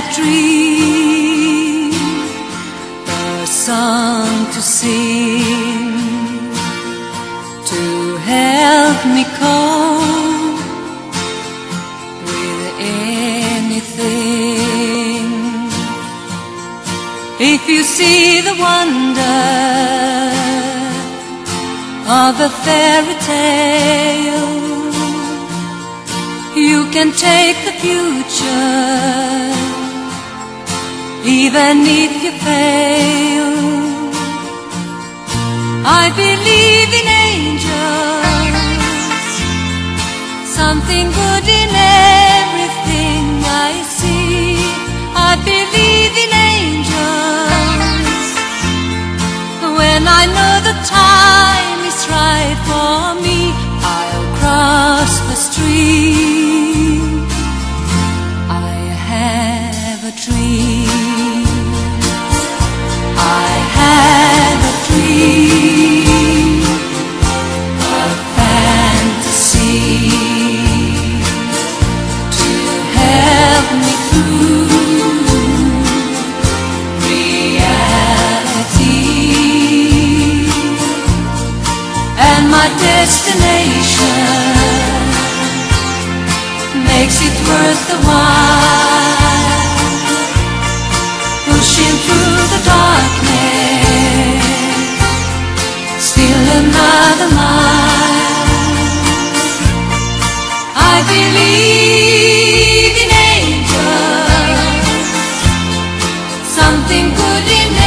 a dream, a song to sing, to help me cope with anything. If you see the wonder of a fairy tale, you can take the future, even if you fail. I believe in angels, something good in everything I see. I believe in angels when I know the time is right for me. I'll cross the stream. I have a dream. destination makes it worth the while. Pushing through the darkness, still another mile. I believe in angels, something good in.